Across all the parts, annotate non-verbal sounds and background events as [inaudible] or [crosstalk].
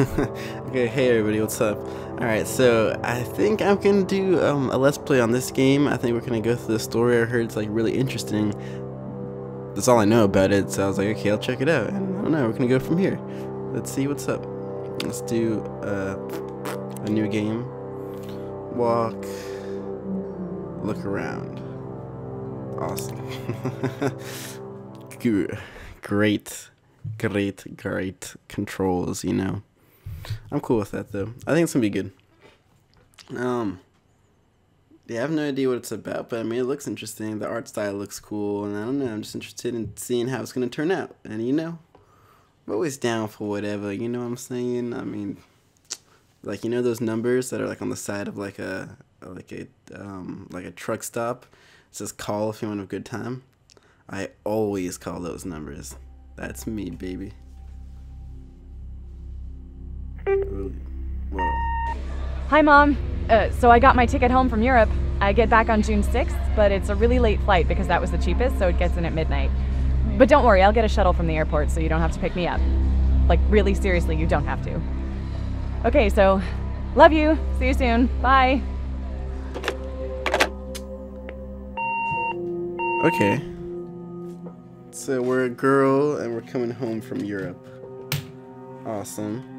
[laughs] okay, hey everybody, what's up? Alright, so I think I'm gonna do um, a let's play on this game. I think we're gonna go through the story. I heard it's like really interesting. That's all I know about it, so I was like, okay, I'll check it out. And I don't know, we're gonna go from here. Let's see what's up. Let's do uh, a new game. Walk, look around. Awesome. [laughs] Good. Great great, great controls, you know. I'm cool with that though. I think it's gonna be good. Um, yeah, I have no idea what it's about, but I mean, it looks interesting. The art style looks cool, and I don't know. I'm just interested in seeing how it's gonna turn out. And you know, I'm always down for whatever. You know what I'm saying? I mean, like you know those numbers that are like on the side of like a like a um like a truck stop. It says call if you want a good time. I always call those numbers. That's me, baby. Whoa. Hi, Mom. Uh, so I got my ticket home from Europe. I get back on June 6th, but it's a really late flight because that was the cheapest, so it gets in at midnight. But don't worry, I'll get a shuttle from the airport so you don't have to pick me up. Like, really seriously, you don't have to. Okay, so love you. See you soon. Bye. Okay. So we're a girl and we're coming home from Europe. Awesome.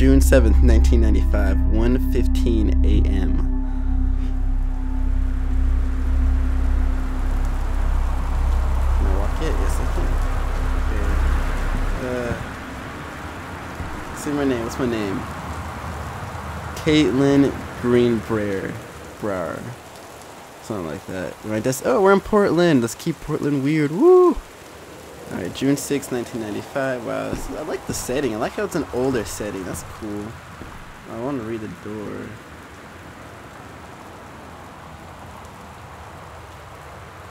June 7th, 1995, 1:15 a.m. Can I walk it? Yes, I can. Okay. Uh, say my name. What's my name? Kaitlin Greenbriar. Brower. Something like that. My. Oh, we're in Portland. Let's keep Portland weird. Woo! Alright, June 6, 1995. Wow, I like the setting. I like how it's an older setting. That's cool. I want to read the door.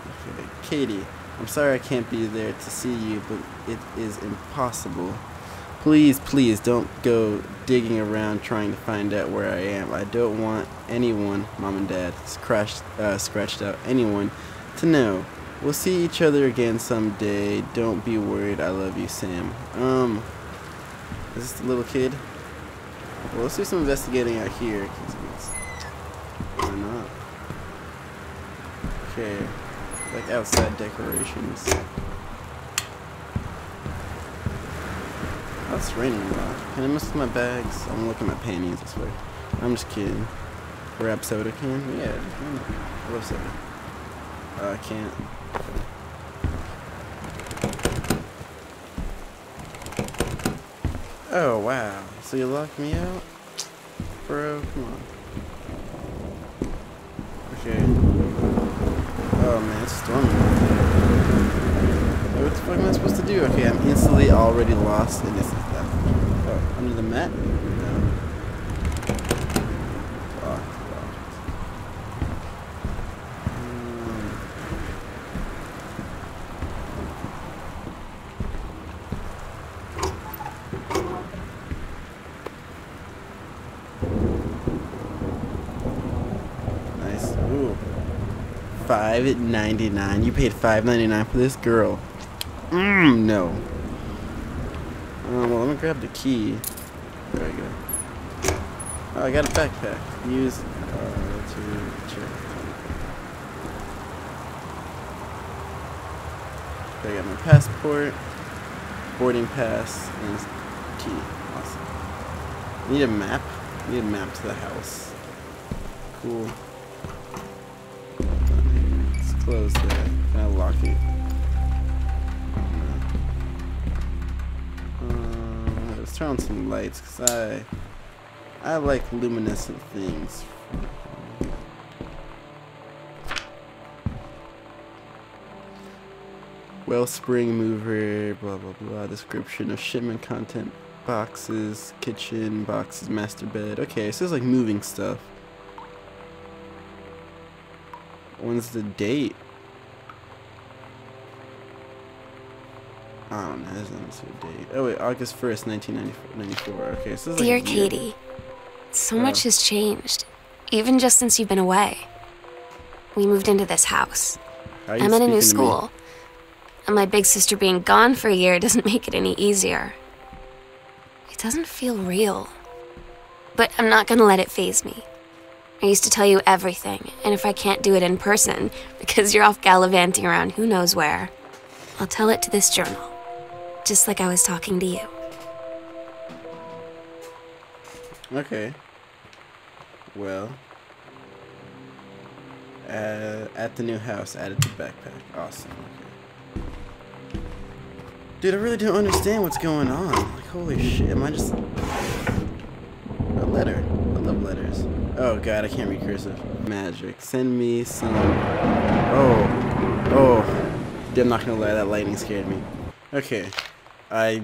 Okay, Katie, I'm sorry I can't be there to see you, but it is impossible. Please, please don't go digging around trying to find out where I am. I don't want anyone, mom and dad, scratched, uh, scratched out anyone, to know. We'll see each other again someday. Don't be worried. I love you, Sam. Um, is this the little kid? Well, let's do some investigating out here. Why not? Okay, like outside decorations. Oh, it's raining a lot. Can I miss my bags? I'm looking at my panties this way. I'm just kidding. Grab soda can? Yeah, I love soda. Uh, I can't. Oh, wow. So you locked me out? Bro, come on. Okay. Oh man, it's storming what the fuck am I supposed to do? Okay, I'm instantly already lost in this. Oh, under the mat? No. Ooh. Five ninety nine. You paid five ninety nine for this girl. Mmm, no. Um, well, let me grab the key. There we go. Oh, I got a backpack. Use uh, to check. I got my passport, boarding pass, and key. Awesome. Need a map. Need a map to the house. Cool. Close that. Can I lock it? Uh let's turn on some lights because I I like luminescent things. Wellspring mover, blah blah blah. Description of shipment content boxes, kitchen boxes, master bed. Okay, so it's like moving stuff. When's the date? I don't know. There's not a date. Oh wait, August 1st, 1994. Okay, so Dear like Katie, so oh. much has changed, even just since you've been away. We moved into this house. I'm in a new school. And my big sister being gone for a year [laughs] doesn't make it any easier. It doesn't feel real. But I'm not gonna let it phase me. I used to tell you everything, and if I can't do it in person, [laughs] because you're off gallivanting around who knows where, I'll tell it to this journal. Just like I was talking to you. Okay. Well. Uh, at the new house, added to backpack. Awesome. Okay. Dude, I really don't understand what's going on. Like, holy shit, am I just... A letter. Oh god, I can't read. Magic. Send me some... Oh. Oh. I'm not gonna lie, that lightning scared me. Okay. I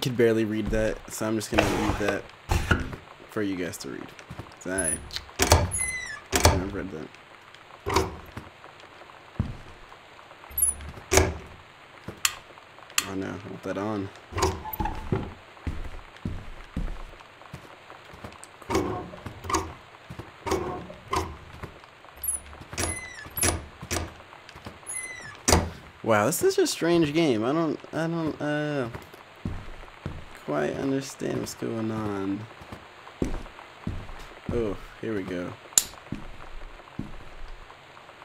could barely read that, so I'm just gonna read that for you guys to read. I I've read that. Oh no, want that on. Wow, this is a strange game. I don't, I don't, uh, quite understand what's going on. Oh, here we go.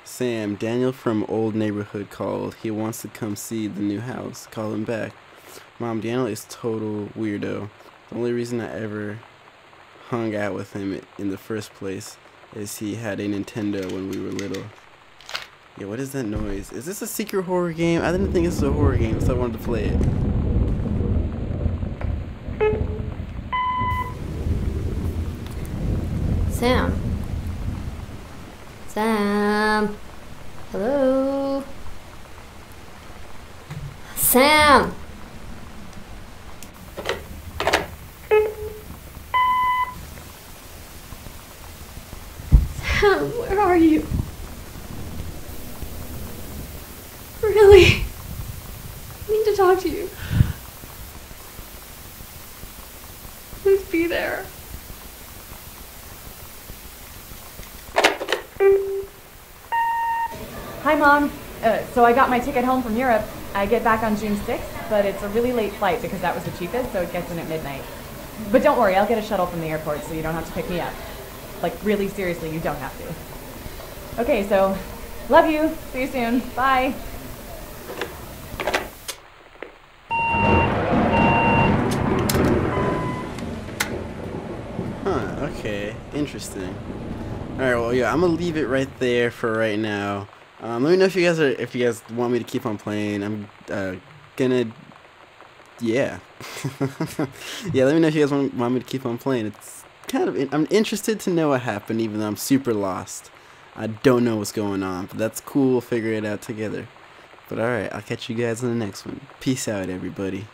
Sam, Daniel from old neighborhood called. He wants to come see the new house. Call him back. Mom, Daniel is total weirdo. The only reason I ever hung out with him in the first place is he had a Nintendo when we were little. Yeah, what is that noise? Is this a secret horror game? I didn't think this was a horror game, so I wanted to play it. Sam. Sam. Hello. Sam. Sam, where are you? Really? I need to talk to Please be there. Hi, Mom. Uh, so I got my ticket home from Europe. I get back on June 6th, but it's a really late flight because that was the cheapest, so it gets in at midnight. But don't worry, I'll get a shuttle from the airport so you don't have to pick me up. Like, really seriously, you don't have to. Okay, so love you. See you soon. Bye. Okay. Interesting. Alright, well, yeah, I'm gonna leave it right there for right now. Um, let me know if you guys are, if you guys want me to keep on playing. I'm, uh, gonna, yeah. [laughs] yeah, let me know if you guys want, want me to keep on playing. It's kind of, I'm interested to know what happened, even though I'm super lost. I don't know what's going on, but that's cool. We'll figure it out together. But alright, I'll catch you guys in the next one. Peace out, everybody.